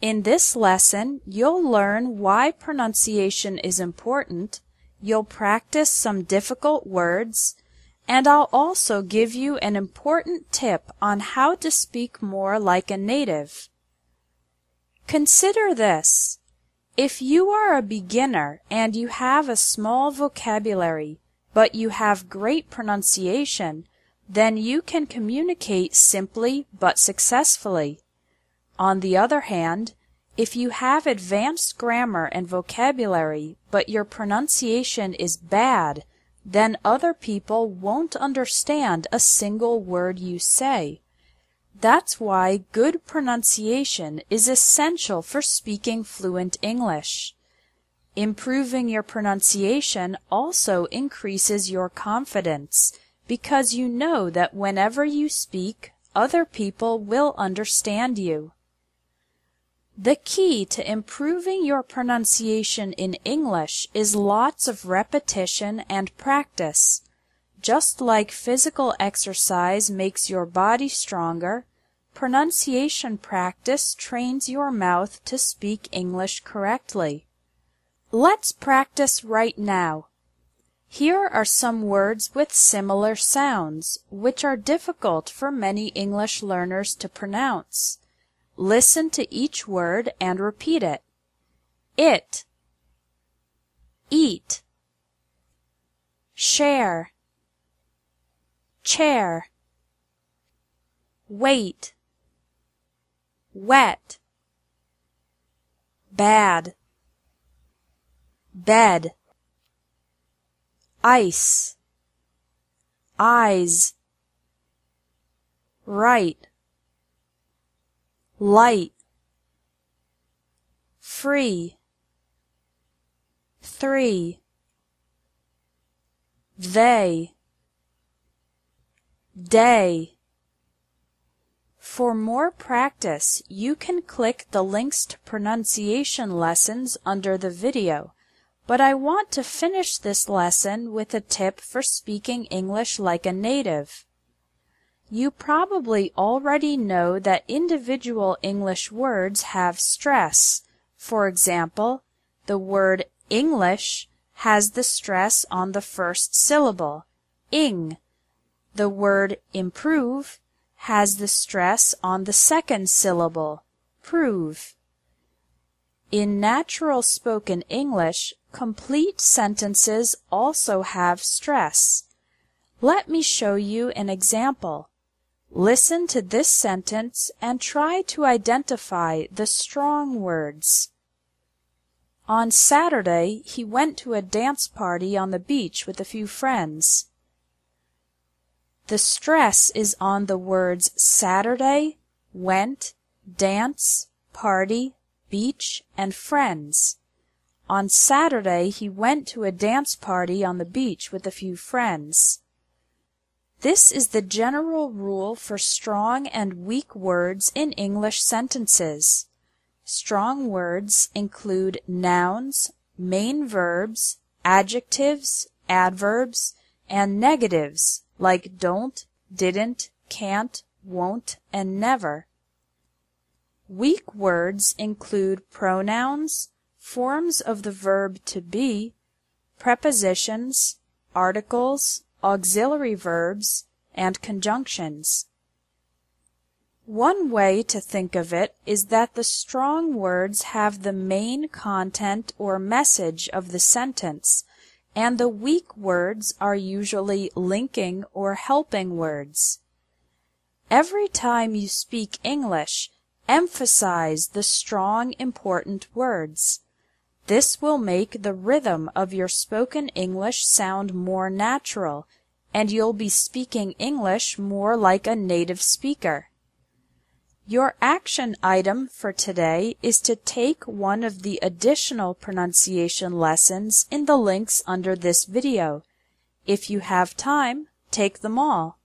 In this lesson, you'll learn why pronunciation is important, you'll practice some difficult words, and I'll also give you an important tip on how to speak more like a native. Consider this. If you are a beginner and you have a small vocabulary, but you have great pronunciation, then you can communicate simply but successfully. On the other hand, if you have advanced grammar and vocabulary, but your pronunciation is bad, then other people won't understand a single word you say. That's why good pronunciation is essential for speaking fluent English. Improving your pronunciation also increases your confidence because you know that whenever you speak, other people will understand you. The key to improving your pronunciation in English is lots of repetition and practice. Just like physical exercise makes your body stronger, pronunciation practice trains your mouth to speak English correctly. Let's practice right now. Here are some words with similar sounds, which are difficult for many English learners to pronounce. Listen to each word and repeat it. It, eat, share, chair, wait, wet, bad, bed, ice, eyes, right, light, free, three, they, day. For more practice, you can click the links to pronunciation lessons under the video, but I want to finish this lesson with a tip for speaking English like a native. You probably already know that individual English words have stress. For example, the word English has the stress on the first syllable, ing. The word improve has the stress on the second syllable, prove. In natural spoken English, complete sentences also have stress. Let me show you an example. Listen to this sentence and try to identify the strong words. On Saturday, he went to a dance party on the beach with a few friends. The stress is on the words Saturday, went, dance, party, beach, and friends. On Saturday, he went to a dance party on the beach with a few friends. This is the general rule for strong and weak words in English sentences. Strong words include nouns, main verbs, adjectives, adverbs, and negatives like don't, didn't, can't, won't, and never. Weak words include pronouns, forms of the verb to be, prepositions, articles, auxiliary verbs, and conjunctions. One way to think of it is that the strong words have the main content or message of the sentence, and the weak words are usually linking or helping words. Every time you speak English, emphasize the strong important words. This will make the rhythm of your spoken English sound more natural, and you'll be speaking English more like a native speaker. Your action item for today is to take one of the additional pronunciation lessons in the links under this video. If you have time, take them all.